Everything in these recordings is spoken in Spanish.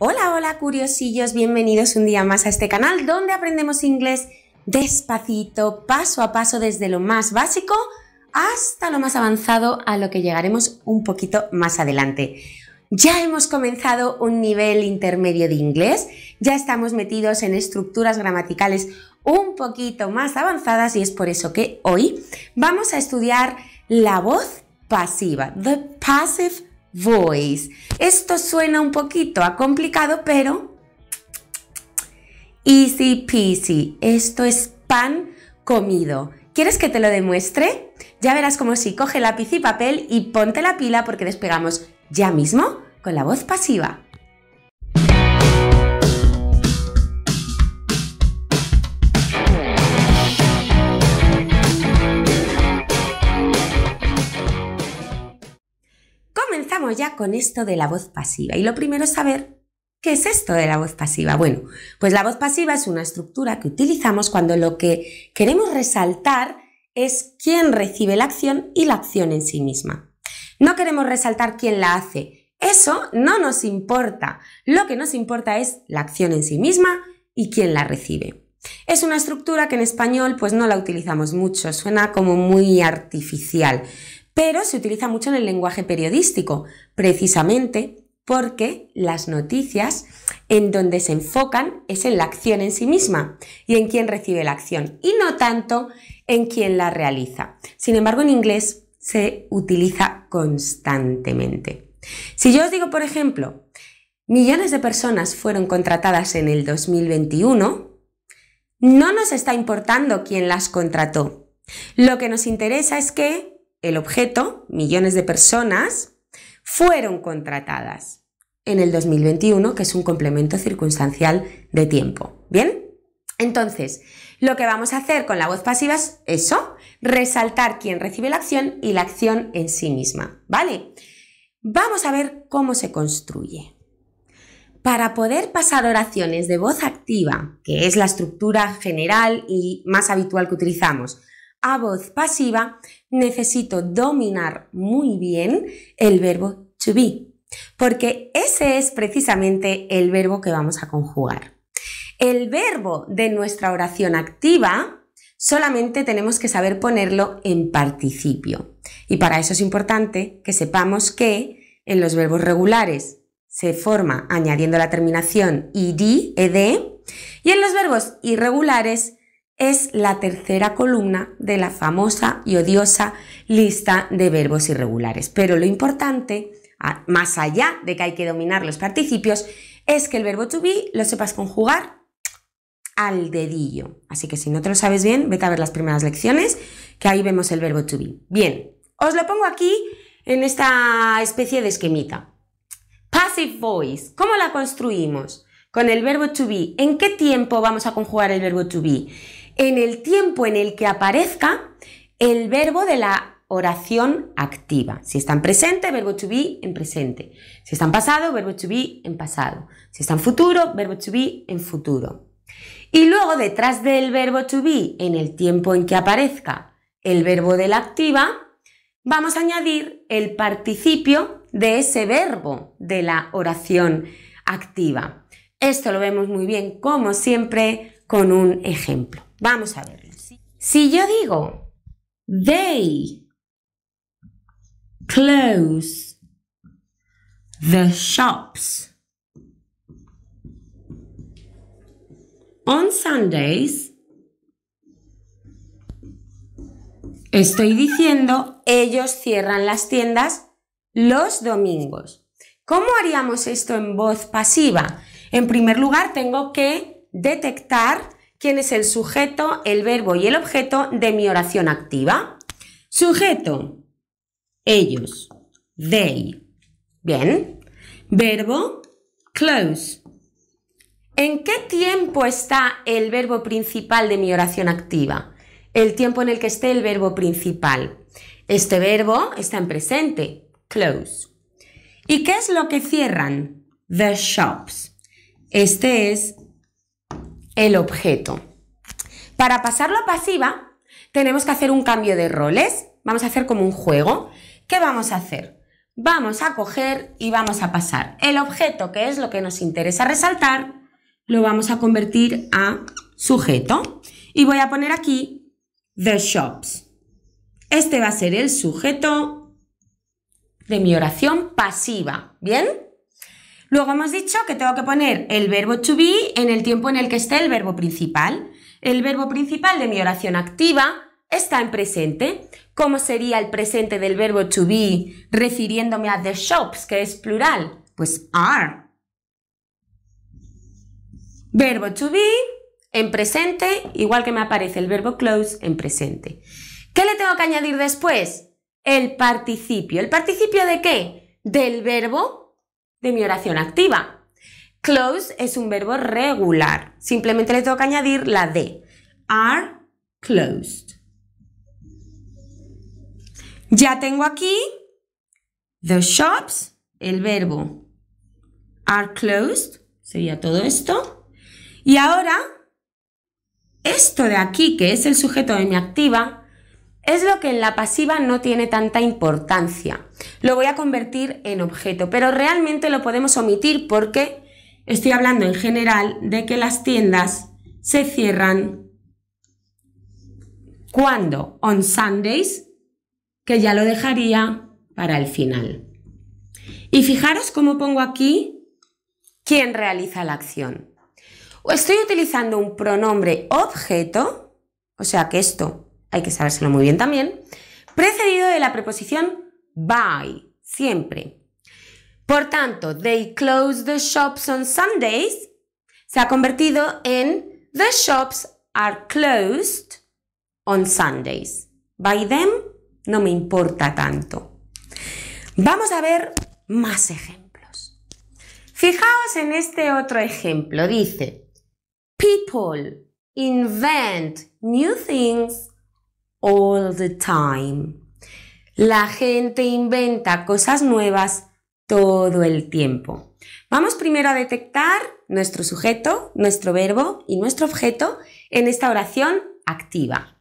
Hola, hola curiosillos, bienvenidos un día más a este canal donde aprendemos inglés despacito, paso a paso desde lo más básico hasta lo más avanzado a lo que llegaremos un poquito más adelante. Ya hemos comenzado un nivel intermedio de inglés, ya estamos metidos en estructuras gramaticales un poquito más avanzadas y es por eso que hoy vamos a estudiar la voz pasiva, the passive voice. Esto suena un poquito a complicado, pero easy peasy. Esto es pan comido. ¿Quieres que te lo demuestre? Ya verás como si coge lápiz y papel y ponte la pila porque despegamos ya mismo con la voz pasiva. Ya con esto de la voz pasiva y lo primero es saber ¿Qué es esto de la voz pasiva? Bueno, pues la voz pasiva es una estructura que utilizamos cuando lo que queremos resaltar es quién recibe la acción y la acción en sí misma. No queremos resaltar quién la hace. Eso no nos importa. Lo que nos importa es la acción en sí misma y quién la recibe. Es una estructura que en español pues no la utilizamos mucho, suena como muy artificial, pero se utiliza mucho en el lenguaje periodístico, precisamente porque las noticias en donde se enfocan es en la acción en sí misma y en quién recibe la acción y no tanto en quién la realiza. Sin embargo, en inglés se utiliza constantemente. Si yo os digo, por ejemplo, millones de personas fueron contratadas en el 2021, no nos está importando quién las contrató. Lo que nos interesa es que el objeto, millones de personas, fueron contratadas en el 2021, que es un complemento circunstancial de tiempo. ¿Bien? Entonces, lo que vamos a hacer con la voz pasiva es eso, resaltar quién recibe la acción y la acción en sí misma. ¿Vale? Vamos a ver cómo se construye. Para poder pasar oraciones de voz activa, que es la estructura general y más habitual que utilizamos, a voz pasiva, necesito dominar muy bien el verbo to be, porque ese es precisamente el verbo que vamos a conjugar. El verbo de nuestra oración activa solamente tenemos que saber ponerlo en participio. Y para eso es importante que sepamos que en los verbos regulares se forma añadiendo la terminación id, ed, y en los verbos irregulares es la tercera columna de la famosa y odiosa lista de verbos irregulares. Pero lo importante, más allá de que hay que dominar los participios, es que el verbo to be lo sepas conjugar al dedillo. Así que si no te lo sabes bien, vete a ver las primeras lecciones, que ahí vemos el verbo to be. Bien, os lo pongo aquí en esta especie de esquemita. Passive voice, ¿cómo la construimos? Con el verbo to be. ¿En qué tiempo vamos a conjugar el verbo to be? En el tiempo en el que aparezca el verbo de la oración activa. Si está en presente, verbo to be en presente. Si está en pasado, verbo to be en pasado. Si está en futuro, verbo to be en futuro. Y luego detrás del verbo to be, en el tiempo en que aparezca el verbo de la activa, vamos a añadir el participio de ese verbo de la oración activa. Esto lo vemos muy bien, como siempre, con un ejemplo. Vamos a verlo. Si yo digo, they close the shops on Sundays, estoy diciendo, ellos cierran las tiendas los domingos. ¿Cómo haríamos esto en voz pasiva? En primer lugar, tengo que detectar quién es el sujeto, el verbo y el objeto de mi oración activa. Sujeto, ellos, they. Bien. Verbo, close. ¿En qué tiempo está el verbo principal de mi oración activa? El tiempo en el que esté el verbo principal. Este verbo está en presente, close. ¿Y qué es lo que cierran? The shops. Este es el objeto. Para pasarlo a pasiva, tenemos que hacer un cambio de roles. Vamos a hacer como un juego. ¿Qué vamos a hacer? vamos a coger y vamos a pasar el objeto, que es lo que nos interesa resaltar, lo vamos a convertir a sujeto. Y voy a poner aquí the shops. Este va a ser el sujeto de mi oración pasiva. ¿Bien? Luego hemos dicho que tengo que poner el verbo to be en el tiempo en el que esté el verbo principal. El verbo principal de mi oración activa está en presente. ¿Cómo sería el presente del verbo to be refiriéndome a the shops, que es plural? Pues are. Verbo to be en presente, igual que me aparece el verbo close en presente. ¿Qué le tengo que añadir después? El participio. ¿El participio de qué? Del verbo de mi oración activa. Close es un verbo regular. Simplemente le tengo que añadir la de. Are closed. Ya tengo aquí the shops, el verbo are closed, sería todo esto. Y ahora, esto de aquí, que es el sujeto de mi activa, es lo que en la pasiva no tiene tanta importancia. Lo voy a convertir en objeto, pero realmente lo podemos omitir porque estoy hablando en general de que las tiendas se cierran cuando on Sundays que ya lo dejaría para el final. Y fijaros cómo pongo aquí quién realiza la acción. Estoy utilizando un pronombre objeto, o sea que esto hay que sabérselo muy bien también, precedido de la preposición by, siempre. Por tanto, they close the shops on Sundays se ha convertido en the shops are closed on Sundays. By them no me importa tanto. Vamos a ver más ejemplos. Fijaos en este otro ejemplo. Dice, people invent new things all the time. La gente inventa cosas nuevas todo el tiempo. Vamos primero a detectar nuestro sujeto, nuestro verbo y nuestro objeto en esta oración activa.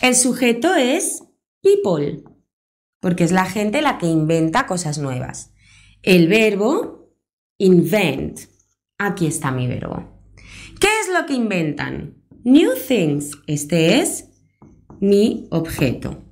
El sujeto es people, porque es la gente la que inventa cosas nuevas. El verbo invent. Aquí está mi verbo. ¿Qué es lo que inventan? New things. Este es mi objeto.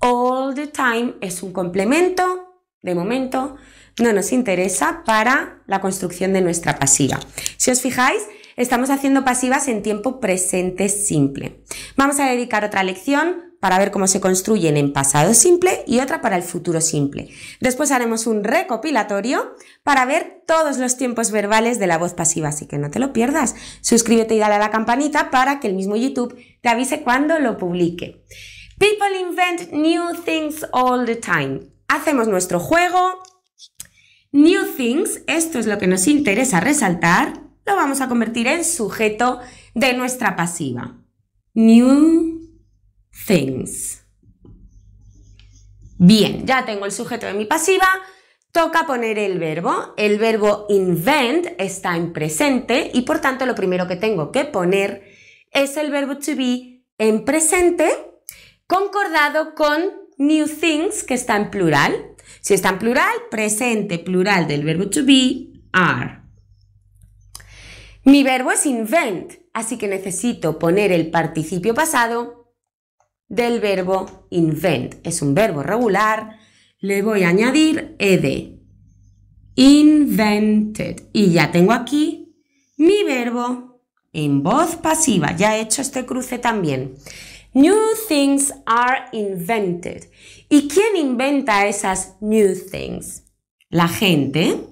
All the time es un complemento. De momento no nos interesa para la construcción de nuestra pasiva. Si os fijáis, estamos haciendo pasivas en tiempo presente simple. Vamos a dedicar otra lección para ver cómo se construyen en pasado simple y otra para el futuro simple. Después haremos un recopilatorio para ver todos los tiempos verbales de la voz pasiva, así que no te lo pierdas. Suscríbete y dale a la campanita para que el mismo YouTube te avise cuando lo publique. People invent new things all the time. Hacemos nuestro juego. New things, esto es lo que nos interesa resaltar, lo vamos a convertir en sujeto de nuestra pasiva. New things. Bien, ya tengo el sujeto de mi pasiva, toca poner el verbo. El verbo invent está en presente y por tanto lo primero que tengo que poner es el verbo to be en presente concordado con new things que está en plural. Si está en plural, presente plural del verbo to be are. Mi verbo es invent, así que necesito poner el participio pasado del verbo invent. Es un verbo regular. Le voy a añadir ed. Invented. Y ya tengo aquí mi verbo en voz pasiva. Ya he hecho este cruce también. New things are invented. ¿Y quién inventa esas new things? La gente.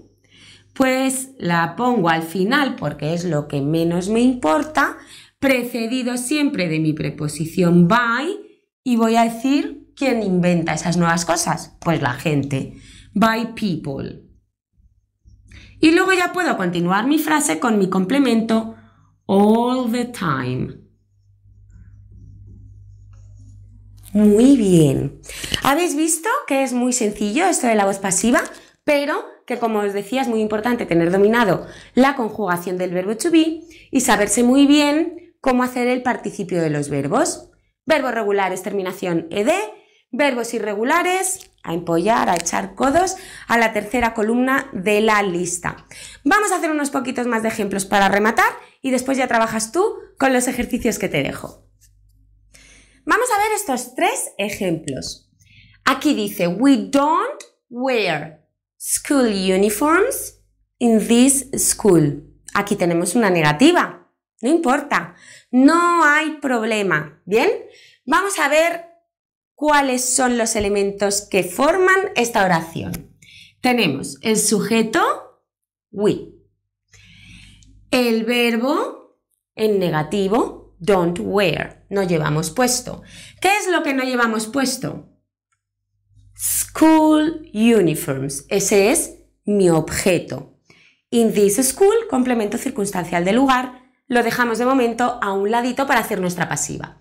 Pues la pongo al final porque es lo que menos me importa, precedido siempre de mi preposición by y voy a decir quién inventa esas nuevas cosas. Pues la gente. By people. Y luego ya puedo continuar mi frase con mi complemento all the time. Muy bien. ¿Habéis visto que es muy sencillo esto de la voz pasiva? Pero que como os decía es muy importante tener dominado la conjugación del verbo to be y saberse muy bien cómo hacer el participio de los verbos. Verbo regular es terminación ed, verbos irregulares, a empollar, a echar codos, a la tercera columna de la lista. Vamos a hacer unos poquitos más de ejemplos para rematar y después ya trabajas tú con los ejercicios que te dejo. Vamos a ver estos tres ejemplos. Aquí dice, we don't wear school uniforms in this school. Aquí tenemos una negativa. No importa. No hay problema. ¿Bien? Vamos a ver cuáles son los elementos que forman esta oración. Tenemos el sujeto, we. El verbo en negativo, don't wear. No llevamos puesto. ¿Qué es lo que no llevamos puesto? School uniforms. Ese es mi objeto. In this school, complemento circunstancial del lugar, lo dejamos de momento a un ladito para hacer nuestra pasiva.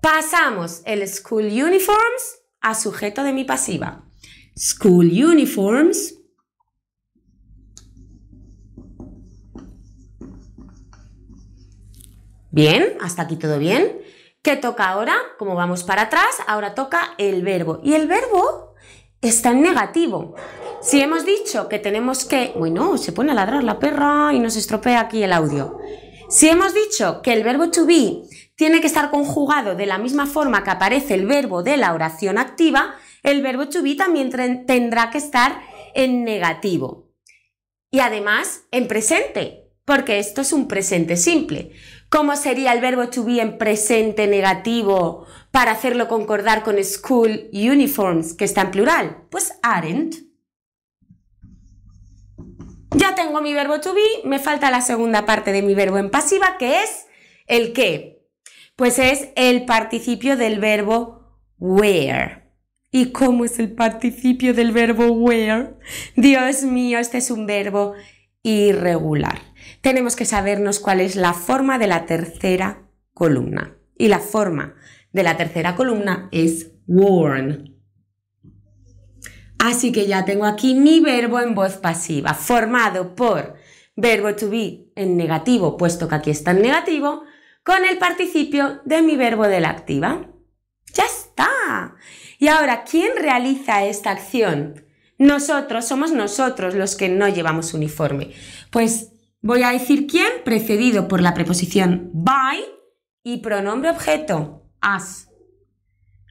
Pasamos el school uniforms a sujeto de mi pasiva. School uniforms. Bien, hasta aquí todo bien. ¿Qué toca ahora? Como vamos para atrás, ahora toca el verbo. Y el verbo está en negativo. Si hemos dicho que tenemos que... Bueno, se pone a ladrar la perra y nos estropea aquí el audio. Si hemos dicho que el verbo to be tiene que estar conjugado de la misma forma que aparece el verbo de la oración activa, el verbo to be también tendrá que estar en negativo. Y además en presente, porque esto es un presente simple. ¿Cómo sería el verbo to be en presente negativo para hacerlo concordar con school uniforms, que está en plural? Pues aren't. Ya tengo mi verbo to be, me falta la segunda parte de mi verbo en pasiva, que es el qué. Pues es el participio del verbo wear. ¿Y cómo es el participio del verbo wear? Dios mío, este es un verbo irregular. Tenemos que sabernos cuál es la forma de la tercera columna. Y la forma de la tercera columna es worn. Así que ya tengo aquí mi verbo en voz pasiva, formado por verbo to be en negativo, puesto que aquí está en negativo, con el participio de mi verbo de la activa. ¡Ya está! Y ahora, ¿quién realiza esta acción? Nosotros, somos nosotros los que no llevamos uniforme. Pues voy a decir quién, precedido por la preposición by y pronombre objeto, as.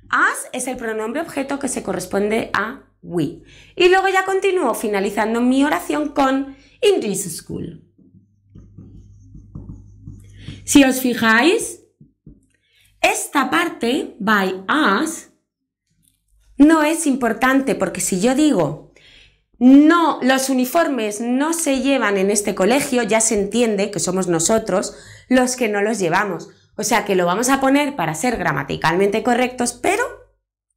As es el pronombre objeto que se corresponde a we. Y luego ya continúo finalizando mi oración con in this school. Si os fijáis, esta parte, by us, no es importante porque si yo digo no, los uniformes no se llevan en este colegio, ya se entiende que somos nosotros los que no los llevamos. O sea que lo vamos a poner para ser gramaticalmente correctos, pero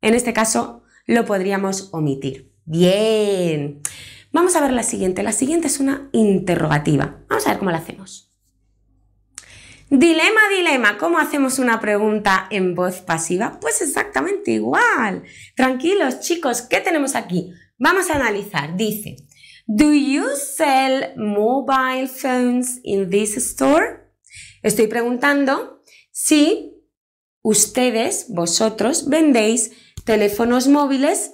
en este caso lo podríamos omitir. Bien. Vamos a ver la siguiente. La siguiente es una interrogativa. Vamos a ver cómo la hacemos. Dilema, dilema. ¿Cómo hacemos una pregunta en voz pasiva? Pues exactamente igual. Tranquilos, chicos, ¿qué tenemos aquí? Vamos a analizar. Dice, ¿Do you sell mobile phones in this store? Estoy preguntando si ustedes, vosotros, vendéis teléfonos móviles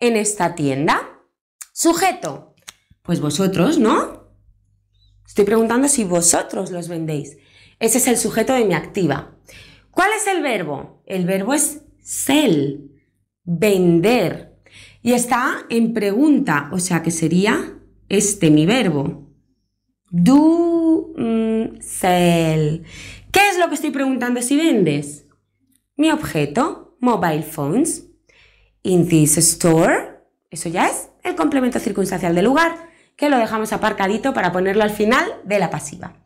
en esta tienda. Sujeto. Pues vosotros, ¿no? Estoy preguntando si vosotros los vendéis. Ese es el sujeto de mi activa. ¿Cuál es el verbo? El verbo es sell, vender. Y está en pregunta, o sea que sería este mi verbo. Do mm, sell. ¿Qué es lo que estoy preguntando si vendes? Mi objeto, mobile phones in this store. Eso ya es el complemento circunstancial del lugar, que lo dejamos aparcadito para ponerlo al final de la pasiva.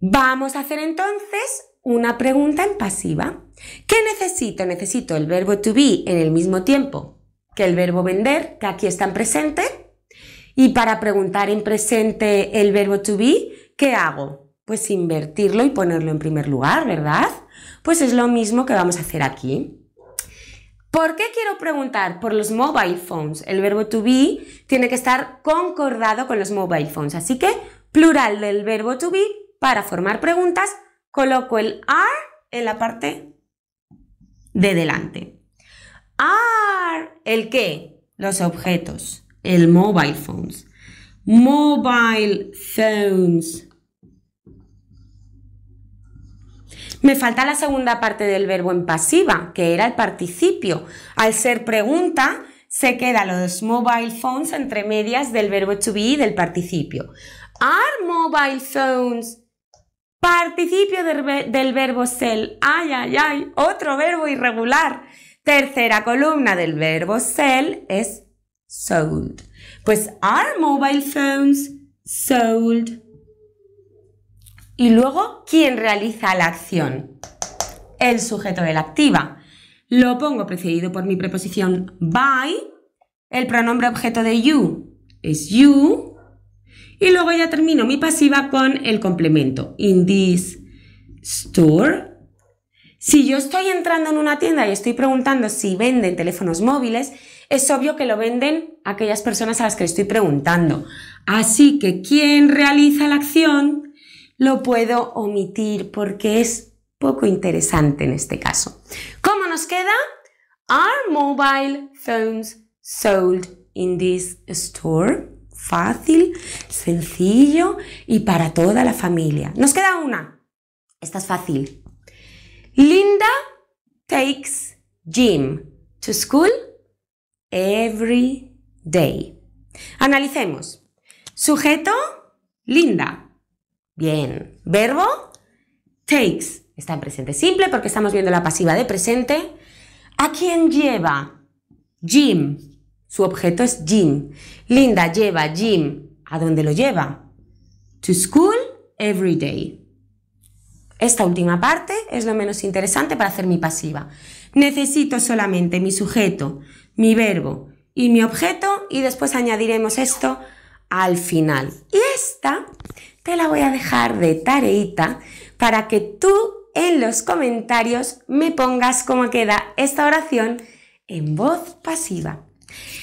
Vamos a hacer entonces una pregunta en pasiva. ¿Qué necesito? Necesito el verbo to be en el mismo tiempo que el verbo vender, que aquí está en presente. Y para preguntar en presente el verbo to be, ¿qué hago? Pues invertirlo y ponerlo en primer lugar, ¿verdad? Pues es lo mismo que vamos a hacer aquí. ¿Por qué quiero preguntar? Por los mobile phones. El verbo to be tiene que estar concordado con los mobile phones. Así que plural del verbo to be para formar preguntas coloco el are en la parte de delante. are. ¿El qué? Los objetos. El mobile phones. Mobile phones. Me falta la segunda parte del verbo en pasiva, que era el participio. Al ser pregunta, se quedan los mobile phones entre medias del verbo to be y del participio. Are mobile phones participio del, verbo sell. Ay, ay, ay, otro verbo irregular. Tercera columna del verbo sell es sold. Pues are mobile phones sold? Y luego, ¿quién realiza la acción? El sujeto de la activa. Lo pongo precedido por mi preposición by. El pronombre objeto de you es you. Y luego ya termino mi pasiva con el complemento. In this store. Si yo estoy entrando en una tienda y estoy preguntando si venden teléfonos móviles, es obvio que lo venden aquellas personas a las que estoy preguntando. Así que quien realiza la acción lo puedo omitir porque es poco interesante en este caso. ¿Cómo nos queda? Are mobile phones sold in this store? Fácil, sencillo y para toda la familia. Nos queda una. Esta es fácil. Linda takes Jim to school every day. Analicemos. Sujeto, Linda. Bien. Verbo, takes. Está en presente simple porque estamos viendo la pasiva de presente. ¿A quién lleva? Jim. Su objeto es Jim. Linda lleva Jim. ¿A dónde lo lleva? To school every day. Esta última parte es lo menos interesante para hacer mi pasiva. Necesito solamente mi sujeto, mi verbo y mi objeto y después añadiremos esto al final. Y esta te la voy a dejar de tareita para que tú en los comentarios me pongas cómo queda esta oración en voz pasiva.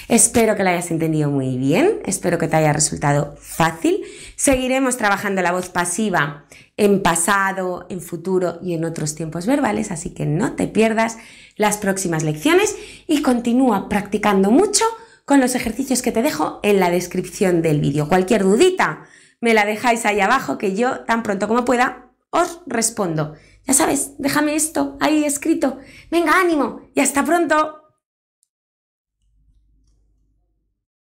Espero que la hayas entendido muy bien, espero que te haya resultado fácil. Seguiremos trabajando la voz pasiva en pasado, en futuro y en otros tiempos verbales, así que no te pierdas las próximas lecciones y continúa practicando mucho con los ejercicios que te dejo en la descripción del vídeo. Cualquier dudita, me la dejáis ahí abajo que yo tan pronto como pueda os respondo. Ya sabes, déjame esto ahí escrito. Venga, ánimo y hasta pronto.